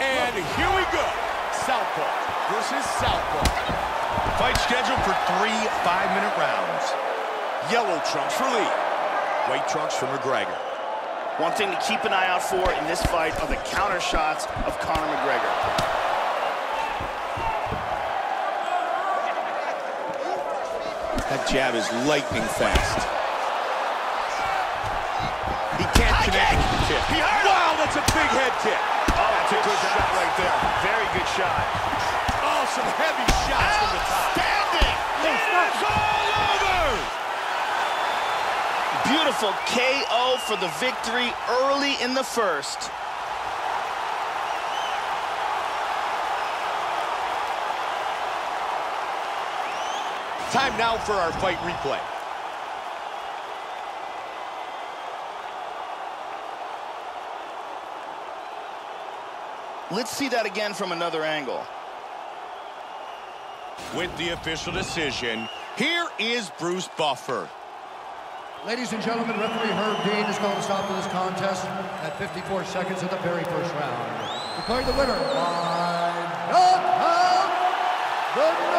And here we go. Southpaw versus Southpaw. Fight scheduled for three five-minute rounds. Yellow trunks for Lee. White trunks for McGregor. One thing to keep an eye out for in this fight are the counter shots of Conor McGregor. That jab is lightning fast. He can't High connect kick. with the tip. He heard wow, that's a big head kick. Oh, That's a good shot right there. Very good shot. Oh, some heavy shots from the top. Outstanding! It's all over! Beautiful KO for the victory early in the first. Time now for our fight replay. Let's see that again from another angle. With the official decision, here is Bruce Buffer. Ladies and gentlemen, referee Herb Dean is going to stop to this contest at 54 seconds of the very first round. Declaring the winner by knockout, the